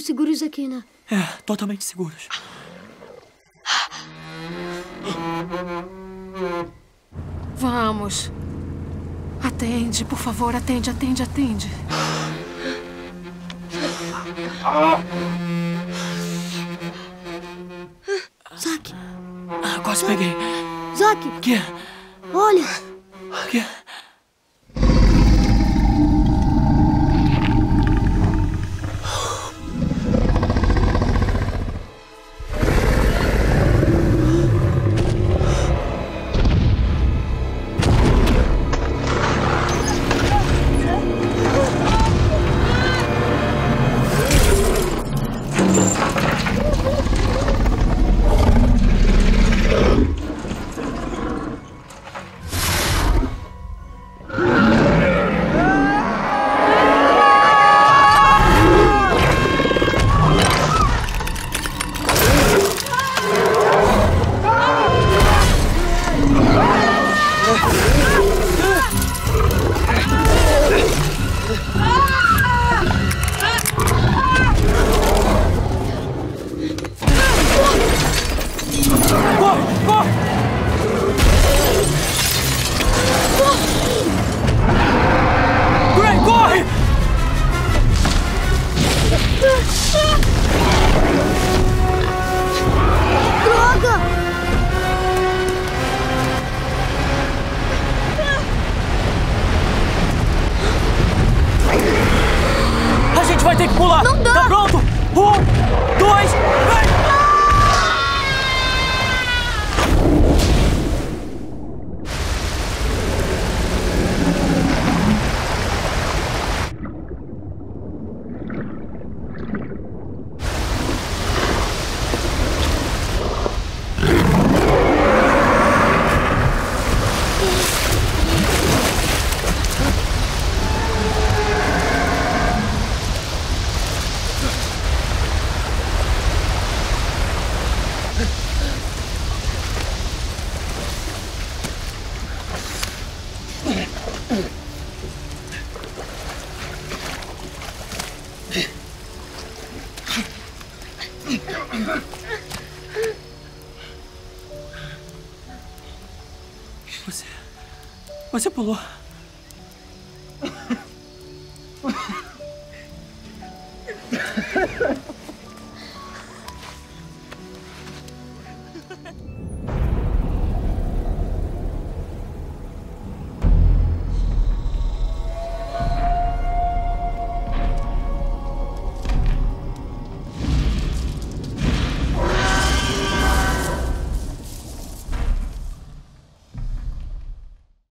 Estamos seguros aqui, né? É, totalmente seguros. Vamos. Atende, por favor, atende, atende, atende. Zack, Ah, quase peguei. Zack, Que? olha. Vai ter que pular! Não dá! Tá pronto? Um, Você. Você pulou.